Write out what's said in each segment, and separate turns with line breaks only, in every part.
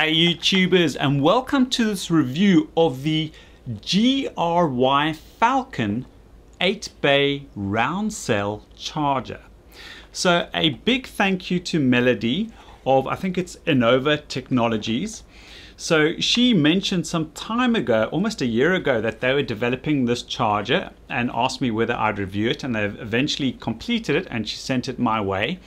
G'day YouTubers and welcome to this review of the GYRFALCON 8 bay round cell charger. So a big thank you to Melody of I think it's Enova Technologies. So she mentioned some time ago, almost a year ago, that they were developing this charger and asked me whether I'd review it and they've eventually completed it and she sent it my way.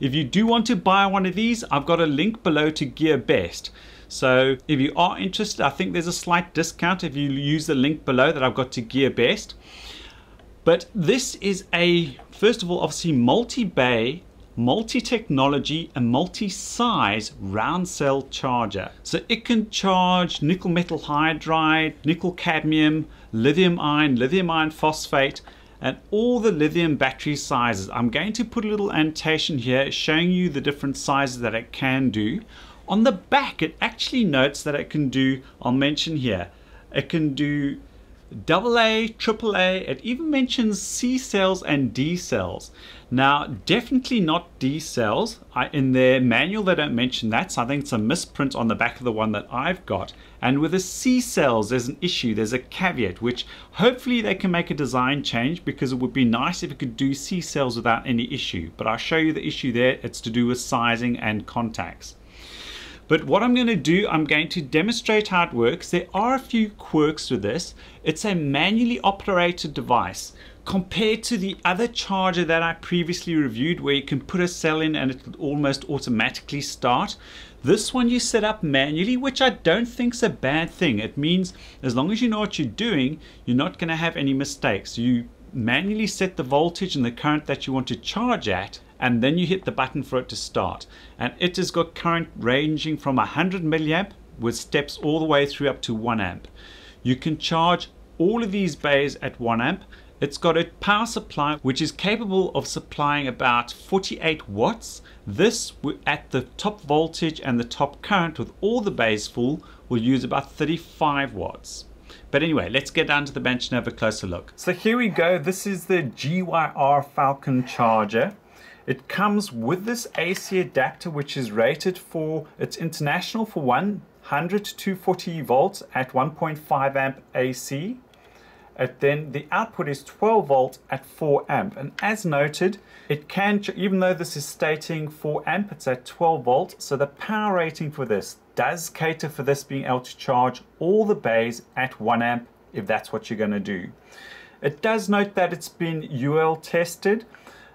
If you do want to buy one of these, I've got a link below to GearBest. So if you are interested, I think there's a slight discount if you use the link below that I've got to GearBest. But this is a, first of all, obviously multi-bay, multi-technology and multi-size round cell charger. So it can charge nickel metal hydride, nickel cadmium, lithium ion, lithium iron phosphate, and all the lithium battery sizes. I'm going to put a little annotation here showing you the different sizes that it can do. On the back, it actually notes that it can do, I'll mention here, it can do AA, AAA, it even mentions C cells and D cells. Now, definitely not D cells. I, in their manual, they don't mention that, so I think it's a misprint on the back of the one that I've got. And with the C cells, there's an issue, there's a caveat, which hopefully they can make a design change because it would be nice if it could do C cells without any issue. But I'll show you the issue there. It's to do with sizing and contacts. But what I'm going to do, I'm going to demonstrate how it works. There are a few quirks with this. It's a manually operated device compared to the other charger that I previously reviewed where you can put a cell in and it will almost automatically start. This one you set up manually, which I don't think is a bad thing. It means as long as you know what you're doing, you're not going to have any mistakes. You manually set the voltage and the current that you want to charge at and then you hit the button for it to start. And it has got current ranging from 100 milliamp with steps all the way through up to 1 amp. You can charge all of these bays at 1 amp. It's got a power supply which is capable of supplying about 48 watts. This at the top voltage and the top current with all the bays full will use about 35 watts. But anyway, let's get down to the bench and have a closer look. So here we go. This is the GYR Falcon charger. It comes with this AC adapter which is rated for, it's international for 100 to 240 volts at 1.5 amp AC. Then the output is 12 volt at 4 amp. And as noted, it can, even though this is stating 4 amp, it's at 12 volt. So the power rating for this does cater for this being able to charge all the bays at 1 amp if that's what you're going to do. It does note that it's been UL tested.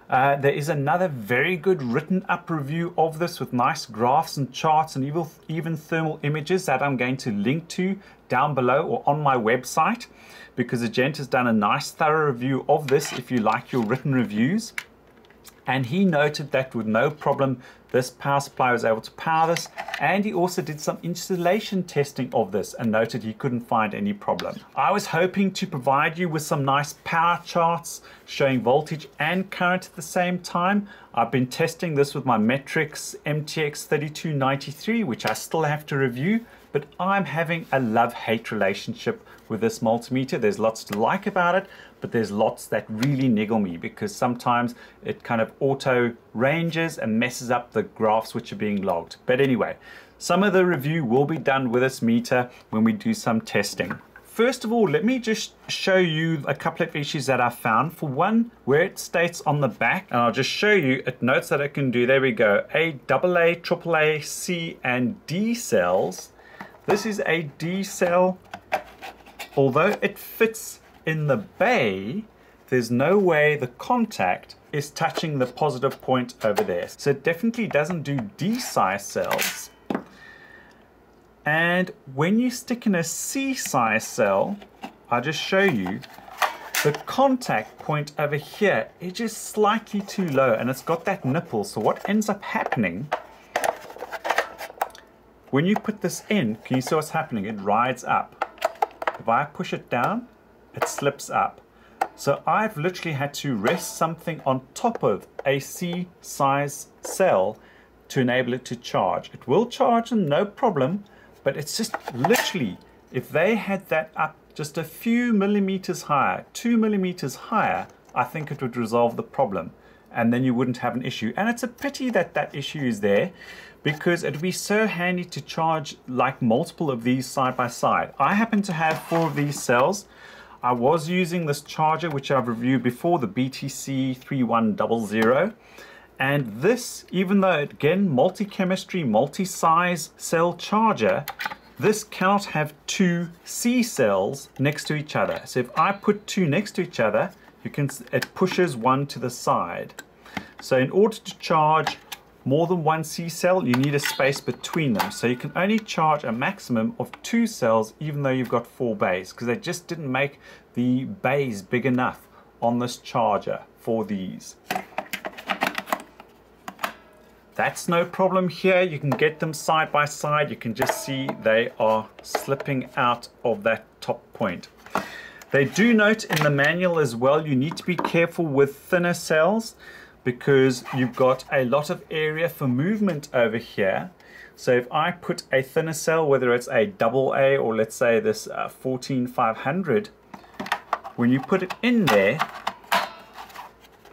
Uh, there is another very good written up review of this with nice graphs and charts and even, thermal images that I'm going to link to down below or on my website because the gent has done a nice thorough review of this if you like your written reviews and he noted that with no problem this power supply was able to power this and he also did some installation testing of this and noted he couldn't find any problem. I was hoping to provide you with some nice power charts showing voltage and current at the same time. I've been testing this with my Metrix MTX 3293 which I still have to review but I'm having a love-hate relationship with this multimeter. There's lots to like about it, but there's lots that really niggle me because sometimes it kind of auto ranges and messes up the graphs which are being logged. But anyway, some of the review will be done with this meter when we do some testing. First of all, let me just show you a couple of issues that I found. For one, where it states on the back, and I'll just show you, it notes that it can do, there we go, A, AA, AAA, C, and D cells this is a D cell. Although it fits in the bay, there's no way the contact is touching the positive point over there. So it definitely doesn't do D size cells. And when you stick in a C size cell, I'll just show you, the contact point over here is just slightly too low and it's got that nipple. So what ends up happening when you put this in, can you see what's happening? It rides up. If I push it down, it slips up. So I've literally had to rest something on top of a C size cell to enable it to charge. It will charge and no problem, but it's just literally, if they had that up just a few millimeters higher, two millimeters higher, I think it would resolve the problem. and then you wouldn't have an issue. And it's a pity that that issue is there because it'd be so handy to charge like multiple of these side by side. I happen to have four of these cells. I was using this charger, which I've reviewed before, the BTC 3100. And this, even though again, multi-chemistry, multi-size cell charger, this cannot have two C cells next to each other. So if I put two next to each other, you can, it pushes one to the side. So in order to charge more than one C cell, you need a space between them. So you can only charge a maximum of two cells even though you've got four bays because they just didn't make the bays big enough on this charger for these. That's no problem here. You can get them side by side. You can just see they are slipping out of that top point. They do note in the manual as well, you need to be careful with thinner cells because you've got a lot of area for movement over here. So if I put a thinner cell, whether it's a double A or let's say this uh, 14500, when you put it in there,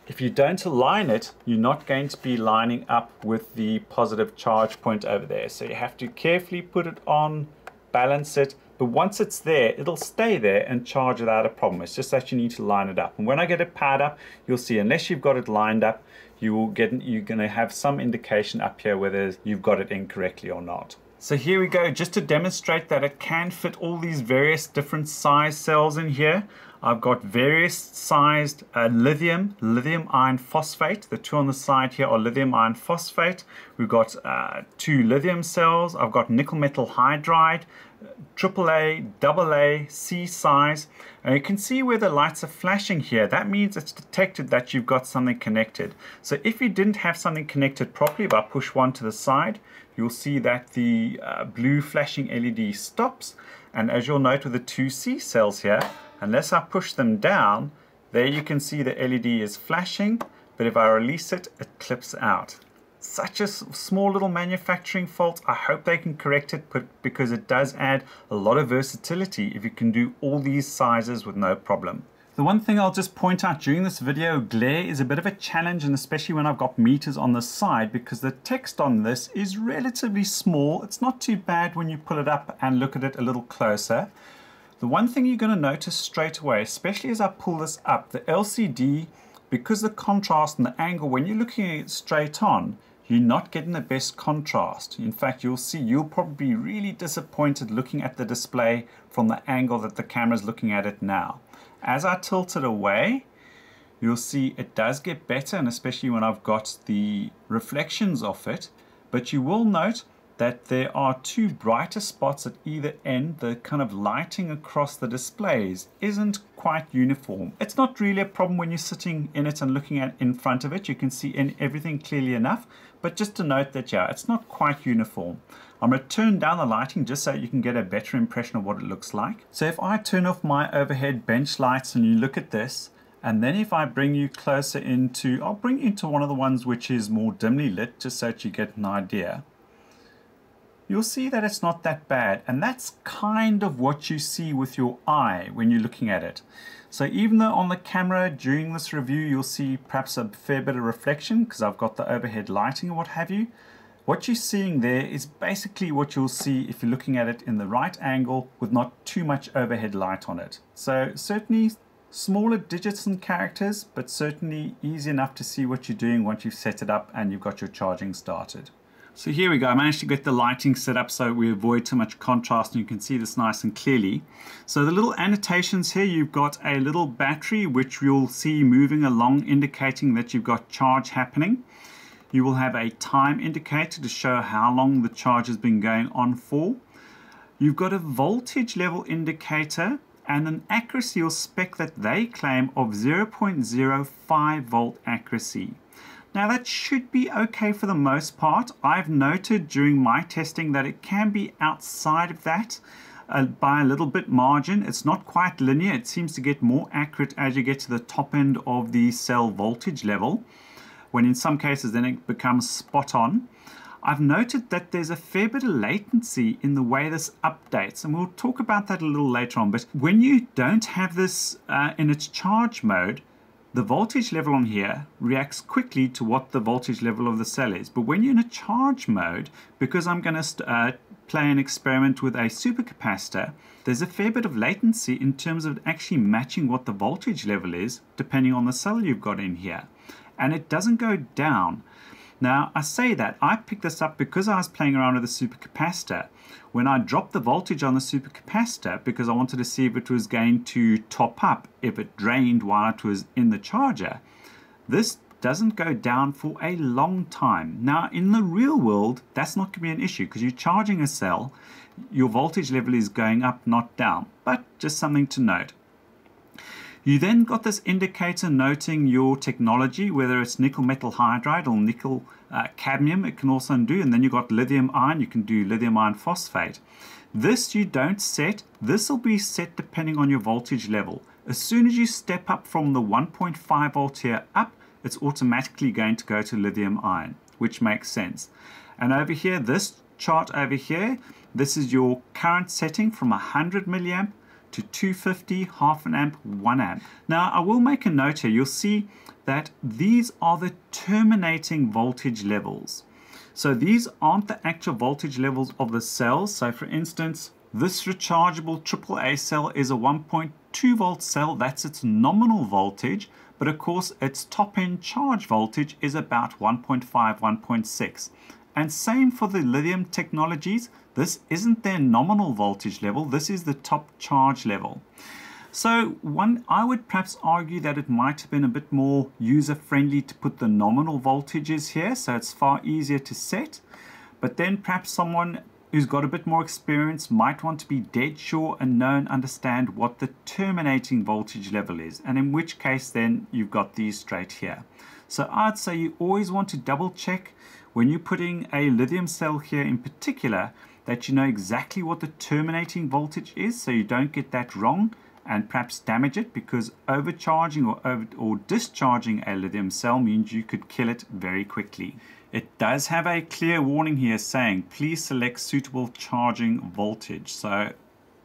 if you don't align it, you're not going to be lining up with the positive charge point over there. So you have to carefully put it on, balance it, but once it's there, it'll stay there and charge without a problem. It's just that you need to line it up. And when I get it powered up, you'll see unless you've got it lined up, you will get you're going to have some indication up here whether you've got it incorrectly or not. So here we go, just to demonstrate that it can fit all these various different size cells in here. I've got various sized uh, lithium, lithium iron phosphate. The two on the side here are lithium iron phosphate. We've got uh, two lithium cells. I've got nickel metal hydride, AAA, AA, C size. And you can see where the lights are flashing here. That means it's detected that you've got something connected. So if you didn't have something connected properly, if I push one to the side, you'll see that the uh, blue flashing LED stops. And as you'll note with the two C cells here, Unless I push them down, there you can see the LED is flashing, but if I release it, it clips out. Such a small little manufacturing fault. I hope they can correct it but because it does add a lot of versatility if you can do all these sizes with no problem. The one thing I'll just point out during this video, glare is a bit of a challenge and especially when I've got meters on the side because the text on this is relatively small. It's not too bad when you pull it up and look at it a little closer. The one thing you're going to notice straight away, especially as I pull this up, the LCD, because the contrast and the angle, when you're looking at it straight on, you're not getting the best contrast. In fact, you'll see you'll probably be really disappointed looking at the display from the angle that the camera's looking at it now. As I tilt it away, you'll see it does get better, and especially when I've got the reflections off it, but you will note that there are two brighter spots at either end. The kind of lighting across the displays isn't quite uniform. It's not really a problem when you're sitting in it and looking at in front of it. You can see in everything clearly enough, but just to note that, yeah, it's not quite uniform. I'm going to turn down the lighting just so you can get a better impression of what it looks like. So if I turn off my overhead bench lights and you look at this, and then if I bring you closer into, I'll bring you into one of the ones which is more dimly lit just so that you get an idea you'll see that it's not that bad. And that's kind of what you see with your eye when you're looking at it. So even though on the camera during this review you'll see perhaps a fair bit of reflection because I've got the overhead lighting or what have you, what you're seeing there is basically what you'll see if you're looking at it in the right angle with not too much overhead light on it. So certainly smaller digits and characters, but certainly easy enough to see what you're doing once you've set it up and you've got your charging started. So here we go, I managed to get the lighting set up so we avoid too much contrast and you can see this nice and clearly. So the little annotations here, you've got a little battery which you'll see moving along indicating that you've got charge happening. You will have a time indicator to show how long the charge has been going on for. You've got a voltage level indicator and an accuracy or spec that they claim of 0.05 volt accuracy. Now that should be okay for the most part. I've noted during my testing that it can be outside of that uh, by a little bit margin. It's not quite linear. It seems to get more accurate as you get to the top end of the cell voltage level, when in some cases then it becomes spot on. I've noted that there's a fair bit of latency in the way this updates, and we'll talk about that a little later on. But when you don't have this uh, in its charge mode, the voltage level on here reacts quickly to what the voltage level of the cell is. But when you're in a charge mode, because I'm going to uh, play an experiment with a supercapacitor, there's a fair bit of latency in terms of actually matching what the voltage level is, depending on the cell you've got in here. And it doesn't go down. Now, I say that, I picked this up because I was playing around with a supercapacitor. When I dropped the voltage on the supercapacitor, because I wanted to see if it was going to top up, if it drained while it was in the charger, this doesn't go down for a long time. Now, in the real world, that's not going to be an issue because you're charging a cell, your voltage level is going up, not down, but just something to note. You then got this indicator noting your technology, whether it's nickel metal hydride or nickel uh, cadmium, it can also do. And then you've got lithium ion, you can do lithium ion phosphate. This you don't set. This will be set depending on your voltage level. As soon as you step up from the 1.5 volt here up, it's automatically going to go to lithium ion, which makes sense. And over here, this chart over here, this is your current setting from 100 milliamp to 250, half an amp, one amp. Now I will make a note here, you'll see that these are the terminating voltage levels. So these aren't the actual voltage levels of the cells. So for instance, this rechargeable AAA cell is a 1.2 volt cell, that's its nominal voltage, but of course its top end charge voltage is about 1.5, 1.6. And same for the lithium technologies, this isn't their nominal voltage level, this is the top charge level. So one, I would perhaps argue that it might have been a bit more user-friendly to put the nominal voltages here, so it's far easier to set. But then perhaps someone who's got a bit more experience might want to be dead sure and know and understand what the terminating voltage level is, and in which case then you've got these straight here. So I'd say you always want to double check when you're putting a lithium cell here in particular that you know exactly what the terminating voltage is so you don't get that wrong and perhaps damage it because overcharging or, over, or discharging a lithium cell means you could kill it very quickly. It does have a clear warning here saying please select suitable charging voltage so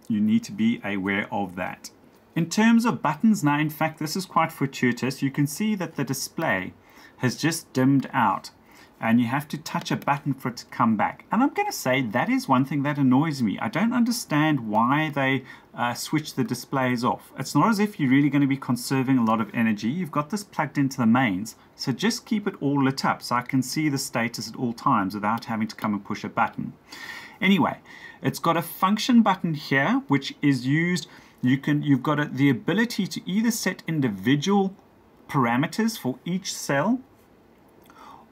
you need to be aware of that. In terms of buttons now in fact this is quite fortuitous you can see that the display has just dimmed out and you have to touch a button for it to come back. And I'm going to say that is one thing that annoys me. I don't understand why they uh, switch the displays off. It's not as if you're really going to be conserving a lot of energy. You've got this plugged into the mains, so just keep it all lit up so I can see the status at all times without having to come and push a button. Anyway, it's got a function button here, which is used, you can, you've got a, the ability to either set individual parameters for each cell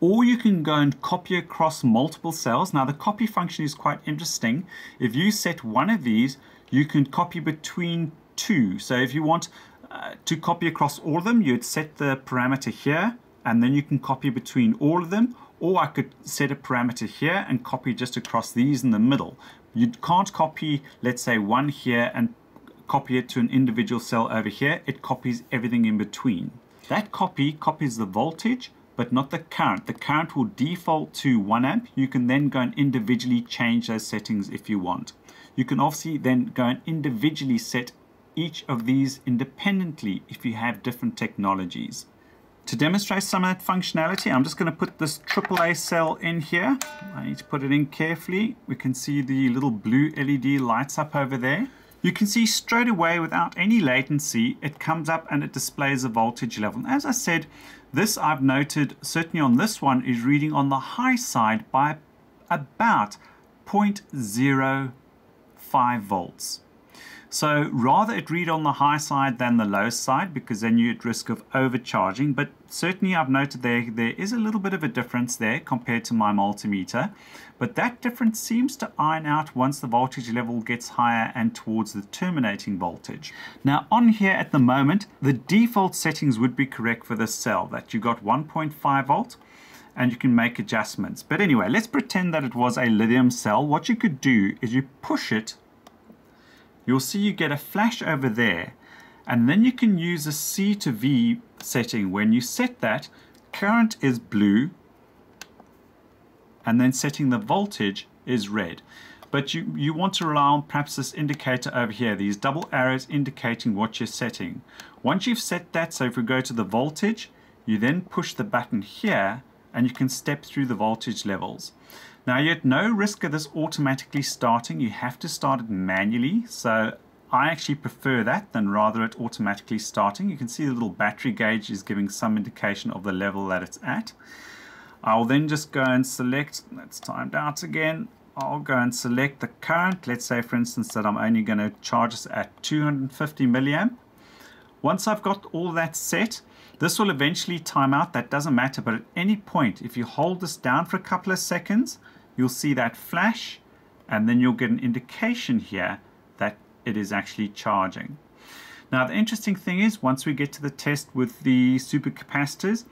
or you can go and copy across multiple cells. Now the copy function is quite interesting. If you set one of these, you can copy between two. So if you want uh, to copy across all of them, you'd set the parameter here, and then you can copy between all of them, or I could set a parameter here and copy just across these in the middle. You can't copy, let's say, one here and copy it to an individual cell over here. It copies everything in between. That copy copies the voltage, but not the current. The current will default to 1 amp. You can then go and individually change those settings if you want. You can obviously then go and individually set each of these independently if you have different technologies. To demonstrate some of that functionality, I'm just going to put this AAA cell in here. I need to put it in carefully. We can see the little blue LED lights up over there. You can see straight away without any latency, it comes up and it displays a voltage level. As I said, this I've noted, certainly on this one, is reading on the high side by about 0.05 volts. So rather it read on the high side than the low side because then you're at risk of overcharging. But certainly I've noted there, there is a little bit of a difference there compared to my multimeter. But that difference seems to iron out once the voltage level gets higher and towards the terminating voltage. Now on here at the moment, the default settings would be correct for this cell that you got 1.5 volt and you can make adjustments. But anyway, let's pretend that it was a lithium cell. What you could do is you push it you'll see you get a flash over there and then you can use a C to V setting. When you set that, current is blue and then setting the voltage is red. but you, you want to rely on perhaps this indicator over here, these double arrows indicating what you're setting. Once you've set that, so if we go to the voltage, you then push the button here and you can step through the voltage levels. Now you're at no risk of this automatically starting. You have to start it manually. So I actually prefer that than rather it automatically starting. You can see the little battery gauge is giving some indication of the level that it's at. I'll then just go and select, let's timed out again. I'll go and select the current. Let's say for instance that I'm only going to charge this at 250 milliamp. Once I've got all that set, this will eventually time out. That doesn't matter, but at any point, if you hold this down for a couple of seconds, you'll see that flash, and then you'll get an indication here that it is actually charging. Now, the interesting thing is, once we get to the test with the supercapacitors,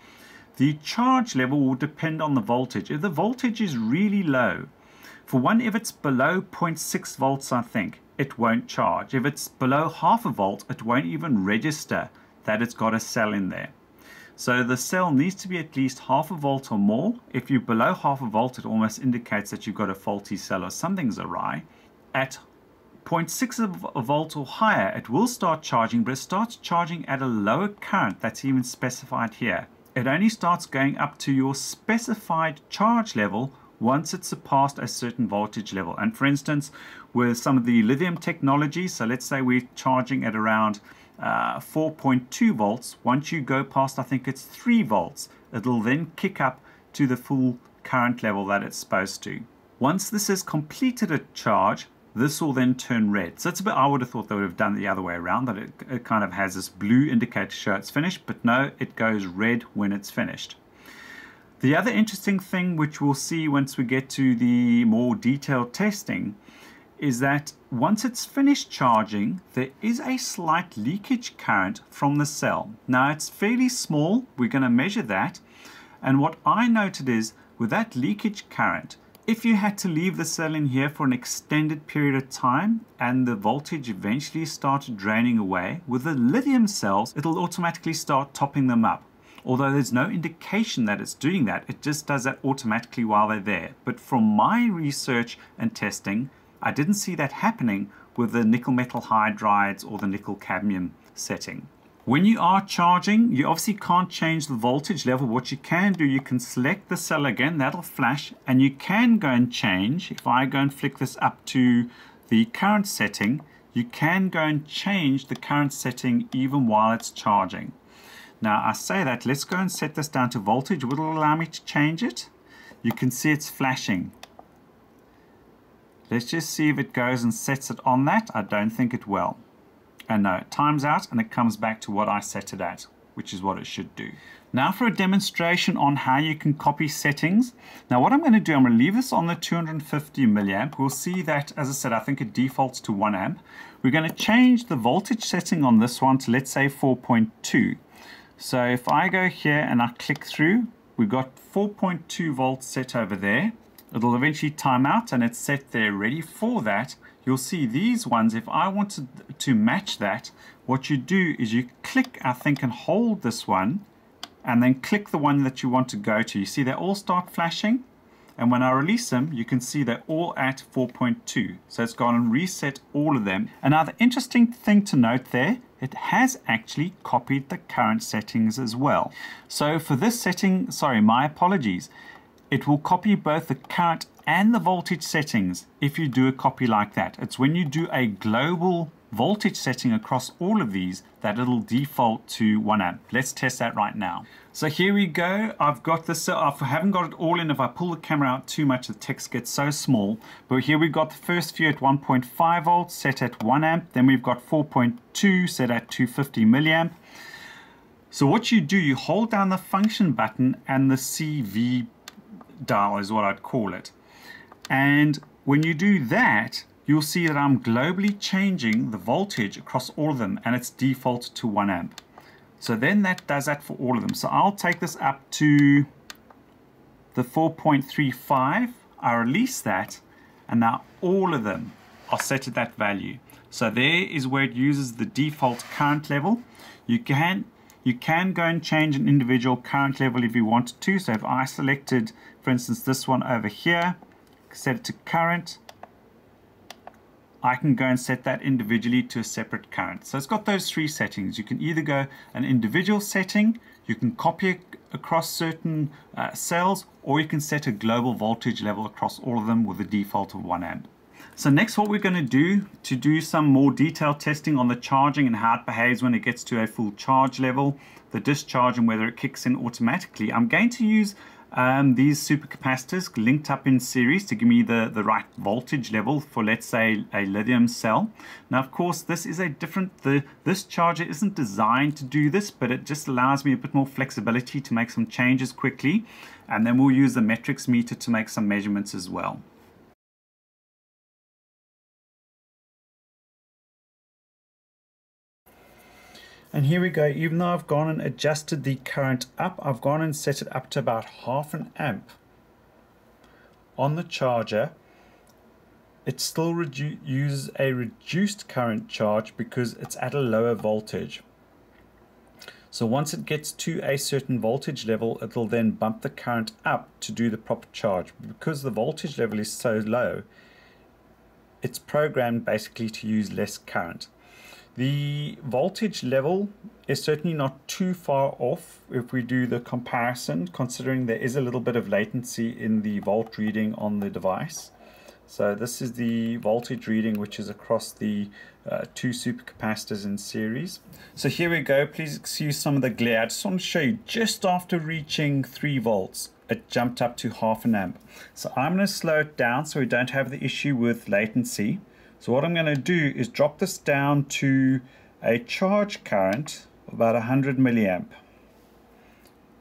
the charge level will depend on the voltage. If the voltage is really low, for one, if it's below 0.6 volts, I think, it won't charge. If it's below half a volt, it won't even register that it's got a cell in there. So the cell needs to be at least half a volt or more. If you're below half a volt, it almost indicates that you've got a faulty cell or something's awry. At 0.6 of a volt or higher, it will start charging, but it starts charging at a lower current that's even specified here. It only starts going up to your specified charge level once it's surpassed a certain voltage level. And for instance, with some of the lithium technology, so let's say we're charging at around uh, 4.2 volts. Once you go past, I think it's 3 volts, it'll then kick up to the full current level that it's supposed to. Once this has completed a charge, this will then turn red. So it's a bit, I would have thought they would have done the other way around, that it, it kind of has this blue indicator to show it's finished, but no, it goes red when it's finished. The other interesting thing which we'll see once we get to the more detailed testing is that once it's finished charging, there is a slight leakage current from the cell. Now it's fairly small, we're going to measure that, and what I noted is with that leakage current, if you had to leave the cell in here for an extended period of time and the voltage eventually started draining away, with the lithium cells, it'll automatically start topping them up. Although there's no indication that it's doing that, it just does that automatically while they're there. But from my research and testing, I didn't see that happening with the nickel metal hydrides or the nickel cadmium setting. When you are charging, you obviously can't change the voltage level. What you can do, you can select the cell again, that'll flash, and you can go and change. If I go and flick this up to the current setting, you can go and change the current setting even while it's charging. Now I say that, let's go and set this down to voltage. Will it allow me to change it? You can see it's flashing. Let's just see if it goes and sets it on that. I don't think it will. And no, it times out and it comes back to what I set it at, which is what it should do. Now for a demonstration on how you can copy settings. Now what I'm going to do, I'm going to leave this on the 250 milliamp. We'll see that, as I said, I think it defaults to 1 amp. We're going to change the voltage setting on this one to, let's say, 4.2. So if I go here and I click through, we've got 4.2 volts set over there. It'll eventually time out and it's set there ready for that you'll see these ones, if I wanted to match that, what you do is you click, I think, and hold this one, and then click the one that you want to go to. You see they all start flashing, and when I release them, you can see they're all at 4.2. So it's gone and reset all of them. Another interesting thing to note there, it has actually copied the current settings as well. So for this setting, sorry, my apologies, it will copy both the current and the voltage settings if you do a copy like that. It's when you do a global voltage setting across all of these that it'll default to 1 amp. Let's test that right now. So here we go. I've got this, I haven't got it all in. If I pull the camera out too much, the text gets so small. But here we've got the first few at 1.5 volts set at 1 amp. Then we've got 4.2 set at 250 milliamp. So what you do, you hold down the function button and the CV dial is what I'd call it. And when you do that, you'll see that I'm globally changing the voltage across all of them and it's default to 1 amp. So then that does that for all of them. So I'll take this up to the 4.35. I release that and now all of them are set at that value. So there is where it uses the default current level. You can you can go and change an individual current level if you want to. So if I selected, for instance, this one over here, set it to current, I can go and set that individually to a separate current. So it's got those three settings. You can either go an individual setting, you can copy across certain uh, cells, or you can set a global voltage level across all of them with a default of 1 amp. So next what we're going to do to do some more detailed testing on the charging and how it behaves when it gets to a full charge level, the discharge and whether it kicks in automatically, I'm going to use um, these supercapacitors linked up in series to give me the, the right voltage level for let's say a lithium cell. Now of course this is a different, the, this charger isn't designed to do this but it just allows me a bit more flexibility to make some changes quickly and then we'll use the Metrix meter to make some measurements as well. And here we go, even though I've gone and adjusted the current up, I've gone and set it up to about half an amp on the charger. It still uses a reduced current charge because it's at a lower voltage. So once it gets to a certain voltage level, it'll then bump the current up to do the proper charge. Because the voltage level is so low, it's programmed basically to use less current. The voltage level is certainly not too far off if we do the comparison, considering there is a little bit of latency in the volt reading on the device. So this is the voltage reading which is across the uh, two supercapacitors in series. So here we go, please excuse some of the glare. I just want to show you just after reaching 3 volts it jumped up to half an amp. So I'm going to slow it down so we don't have the issue with latency. So what I'm going to do is drop this down to a charge current about 100 milliamp.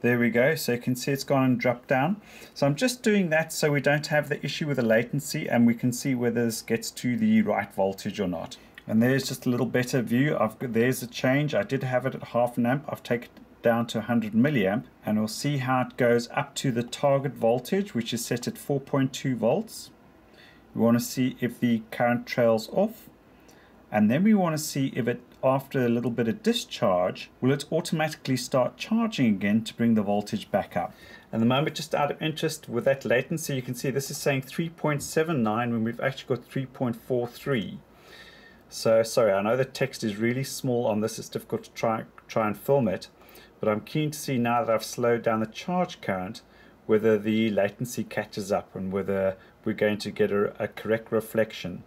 There we go. So you can see it's gone and dropped down. So I'm just doing that so we don't have the issue with the latency and we can see whether this gets to the right voltage or not. And there's just a little better view. I've there's a change. I did have it at half an amp. I've taken it down to 100 milliamp and we'll see how it goes up to the target voltage which is set at 4.2 volts. We want to see if the current trails off. And then we want to see if it, after a little bit of discharge, will it automatically start charging again to bring the voltage back up. And the moment, just out of interest, with that latency, you can see this is saying 3.79 when we've actually got 3.43. So sorry, I know the text is really small on this. It's difficult to try, try and film it. But I'm keen to see now that I've slowed down the charge current, whether the latency catches up and whether we're going to get a, a correct reflection.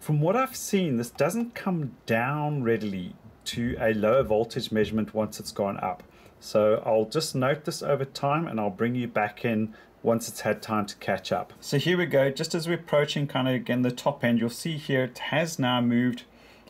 From what I've seen, this doesn't come down readily to a lower voltage measurement once it's gone up. So I'll just note this over time and I'll bring you back in once it's had time to catch up. So here we go, just as we're approaching kind of again the top end, you'll see here it has now moved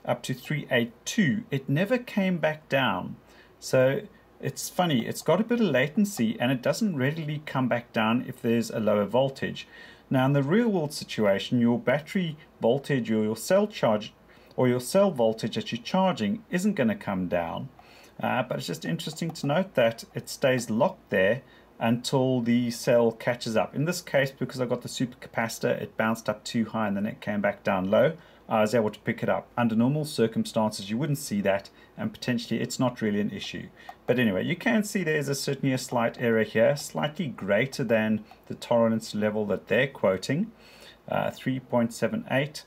up to 382. It never came back down. So it's funny, it's got a bit of latency and it doesn't readily come back down if there's a lower voltage. Now in the real world situation, your battery voltage or your cell charge or your cell voltage that you're charging isn't going to come down. Uh, but it's just interesting to note that it stays locked there until the cell catches up. In this case, because I got the supercapacitor, it bounced up too high and then it came back down low. I was able to pick it up. Under normal circumstances, you wouldn't see that, and potentially it's not really an issue. But anyway, you can see there's a, certainly a slight error here, slightly greater than the tolerance level that they're quoting, uh, 3.78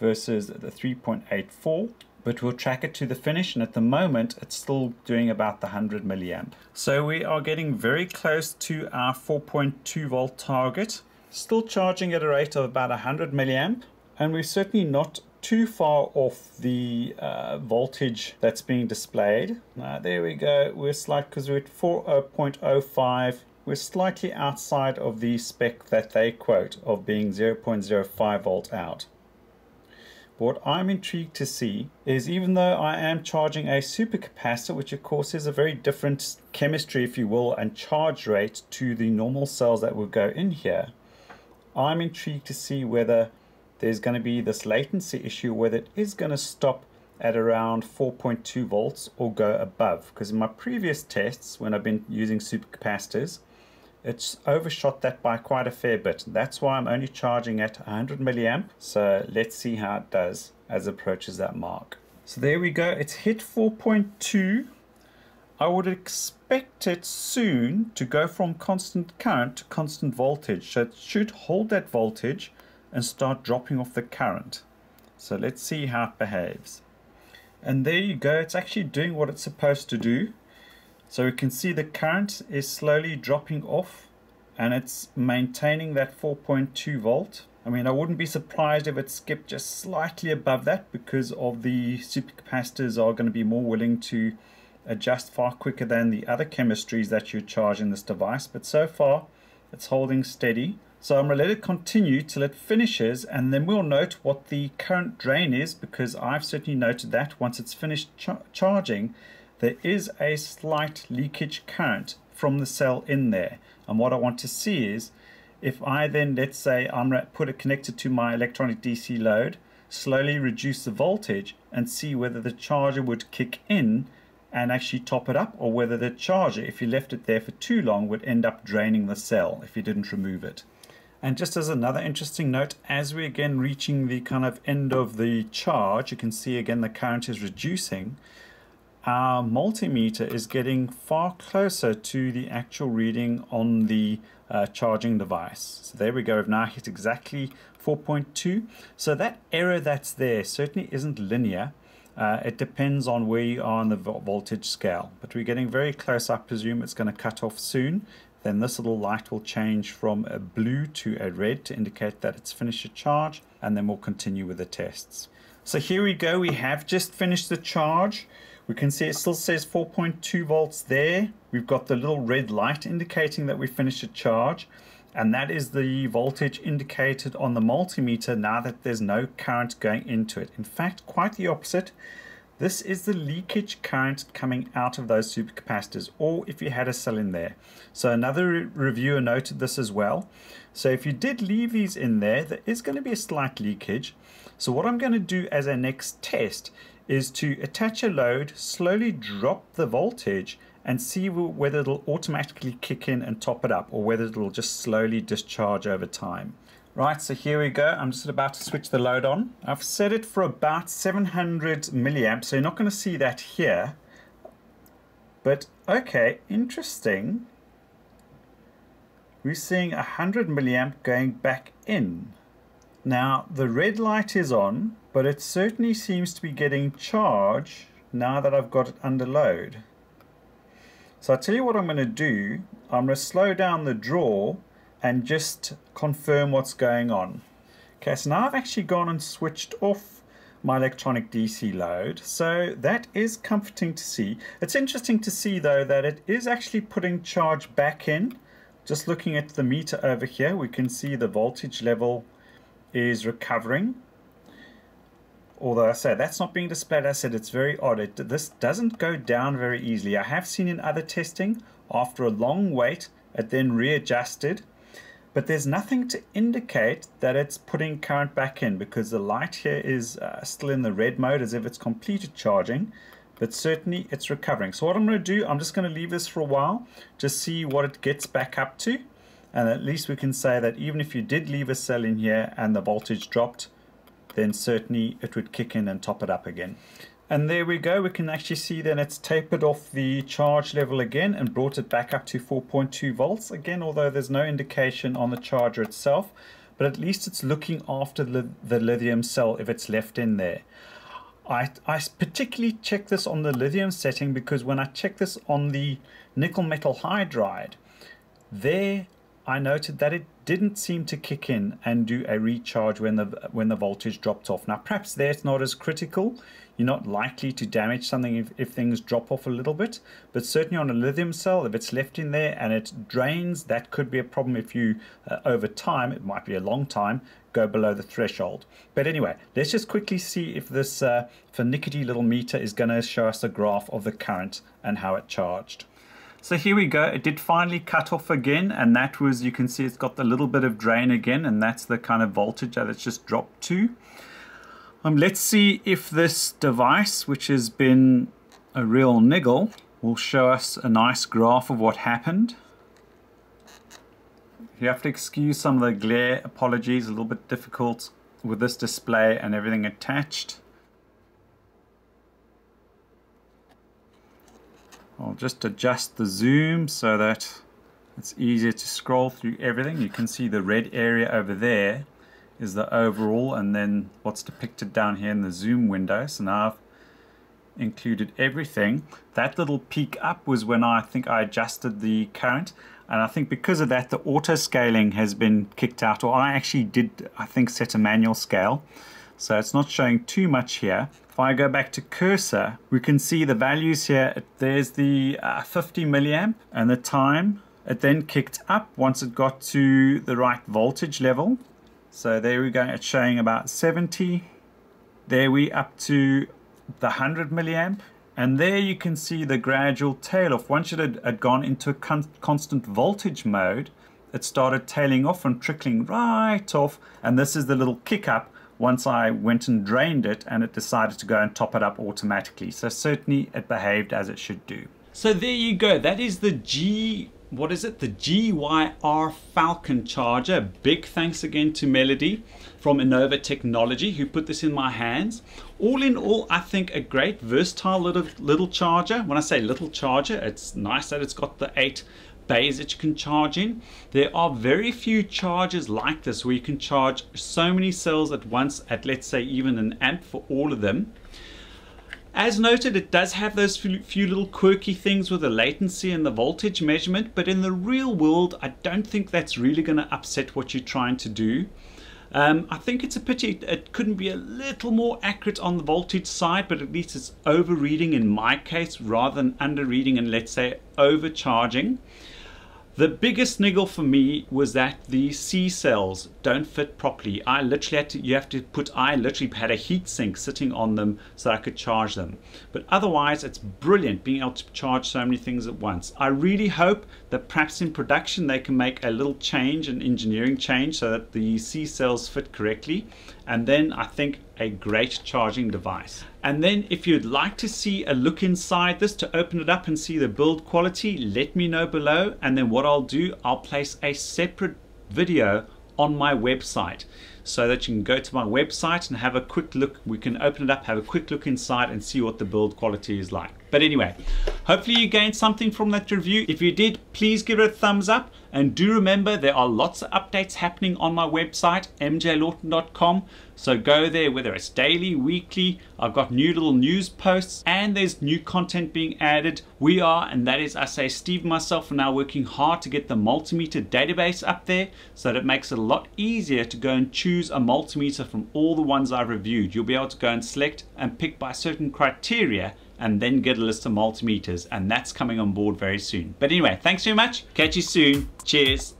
versus the 3.84 but we'll track it to the finish and at the moment it's still doing about the 100 milliamp. So we are getting very close to our 4.2 volt target, still charging at a rate of about 100 milliamp and we're certainly not too far off the uh, voltage that's being displayed. There we go, we're slight because we're at 4.05 we're slightly outside of the spec that they quote of being 0.05 volt out. What I'm intrigued to see is even though I am charging a supercapacitor, which of course is a very different chemistry, if you will, and charge rate to the normal cells that would go in here, I'm intrigued to see whether there's going to be this latency issue whether it is going to stop at around 4.2 volts or go above. Because in my previous tests when I've been using supercapacitors it's overshot that by quite a fair bit. That's why I'm only charging at 100 milliamp. So let's see how it does as it approaches that mark. So there we go. It's hit 4.2 I would expect it soon to go from constant current to constant voltage. So it should hold that voltage and start dropping off the current.
So let's see how it behaves. And there you go, it's actually doing what it's supposed to do. So we can see the current is slowly dropping off and it's maintaining that 4.2 volt. I mean, I wouldn't be surprised if it skipped just slightly above that because of the supercapacitors are going to be more willing to adjust far quicker than the other chemistries that you charge in this device. But so far, it's holding steady. So I'm going to let it continue till it finishes and then we'll note what the current drain is because I've certainly noted that once it's finished ch charging there is a slight leakage current from the cell in there and what I want to see is if I then let's say I'm going to put it connected to my electronic DC load slowly reduce the voltage and see whether the charger would kick in and actually top it up or whether the charger if you left it there for too long would end up draining the cell if you didn't remove it. And just as another interesting note, as we're again reaching the kind of end of the charge, you can see again the current is reducing. Our multimeter is getting far closer to the actual reading on the uh, charging device. So there we go, we've now hit exactly 4.2. So that error that's there certainly isn't linear. Uh, it depends on where you are on the voltage scale, but we're getting very close. I presume it's going to cut off soon then this little light will change from a blue to a red to indicate that it's finished a charge and then we'll continue with the tests. So here we go, we have just finished the charge. We can see it still says 4.2 volts there. We've got the little red light indicating that we finished a charge and that is the voltage indicated on the multimeter now that there's no current going into it. In fact, quite the opposite. This is the leakage current coming out of those supercapacitors, or if you had a cell in there. So another re reviewer noted this as well. So if you did leave these in there, there is going to be a slight leakage. So what I'm going to do as a next test is to attach a load, slowly drop the voltage, and see whether it'll automatically kick in and top it up, or whether it'll just slowly discharge over time. Right, so here we go. I'm just about to switch the load on. I've set it for about 700 milliamps, so you're not going to see that here. But okay, interesting. We're seeing 100 milliamp going back in. Now, the red light is on, but it certainly seems to be getting charge now that I've got it under load. So I'll tell you what I'm going to do. I'm going to slow down the draw and just confirm what's going on. Okay, so now I've actually gone and switched off my electronic DC load. So that is comforting to see. It's interesting to see though that it is actually putting charge back in. Just looking at the meter over here, we can see the voltage level is recovering. Although I say that's not being displayed, I said it's very odd. It, this doesn't go down very easily. I have seen in other testing, after a long wait, it then readjusted but there's nothing to indicate that it's putting current back in because the light here is uh, still in the red mode as if it's completed charging but certainly it's recovering. So what I'm going to do I'm just going to leave this for a while to see what it gets back up to. And at least we can say that even if you did leave a cell in here and the voltage dropped then certainly it would kick in and top it up again and there we go, we can actually see that it's tapered off the charge level again and brought it back up to 4.2 volts. Again, although there's no indication on the charger itself, but at least it's looking after the, the lithium cell if it's left in there. I, I particularly check this on the lithium setting because when I check this on the nickel metal hydride, there I noted that it didn't seem to kick in and do a recharge when the when the voltage dropped off. Now perhaps there it's not as critical. You're not likely to damage something if, if things drop off a little bit, but certainly on a lithium cell, if it's left in there and it drains, that could be a problem if you, uh, over time, it might be a long time, go below the threshold. But anyway, let's just quickly see if this uh, finicky little meter is going to show us a graph of the current and how it charged. So here we go, it did finally cut off again and that was, you can see it's got the little bit of drain again and that's the kind of voltage that it's just dropped to. Um, let's see if this device, which has been a real niggle, will show us a nice graph of what happened. You have to excuse some of the glare, apologies, a little bit difficult with this display and everything attached. I'll just adjust the zoom so that it's easier to scroll through everything. You can see the red area over there is the overall and then what's depicted down here in the zoom window. So now I've included everything. That little peak up was when I think I adjusted the current and I think because of that the auto scaling has been kicked out or I actually did I think set a manual scale so it's not showing too much here. If I go back to cursor we can see the values here there's the uh, 50 milliamp and the time it then kicked up once it got to the right voltage level so there we go it's showing about 70 there we up to the 100 milliamp and there you can see the gradual tail off. Once it had, had gone into con constant voltage mode, it started tailing off and trickling right off. And this is the little kick up once I went and drained it and it decided to go and top it up automatically. So certainly it behaved as it should do.
So there you go. That is the G what is it? The GYRFALCON charger. Big thanks again to Melody from Enova Technology who put this in my hands. All in all, I think a great versatile little, little charger. When I say little charger, it's nice that it's got the eight bays that you can charge in. There are very few chargers like this where you can charge so many cells at once at let's say even an amp for all of them. As noted, it does have those few little quirky things with the latency and the voltage measurement, but in the real world, I don't think that's really going to upset what you're trying to do. Um, I think it's a pity it couldn't be a little more accurate on the voltage side, but at least it's overreading in my case rather than underreading and let's say overcharging. The biggest niggle for me was that the C cells don't fit properly. I literally had to, you have to put, I literally had a heat sink sitting on them so I could charge them. But otherwise, it's brilliant being able to charge so many things at once. I really hope that perhaps in production they can make a little change, an engineering change, so that the C cells fit correctly. And then I think a great charging device. And then if you'd like to see a look inside this to open it up and see the build quality, let me know below. And then what I'll do, I'll place a separate video on my website so that you can go to my website and have a quick look. We can open it up, have a quick look inside and see what the build quality is like. But anyway, hopefully you gained something from that review. If you did, please give it a thumbs up. And do remember, there are lots of updates happening on my website, mjlorton.com. So go there, whether it's daily, weekly, I've got new little news posts, and there's new content being added. We are, and that is, I say, Steve and myself are now working hard to get the multimeter database up there so that it makes it a lot easier to go and choose a multimeter from all the ones I've reviewed. You'll be able to go and select and pick by certain criteria and then get a list of multimeters and that's coming on board very soon. But anyway, thanks very much. Catch you soon. Cheers.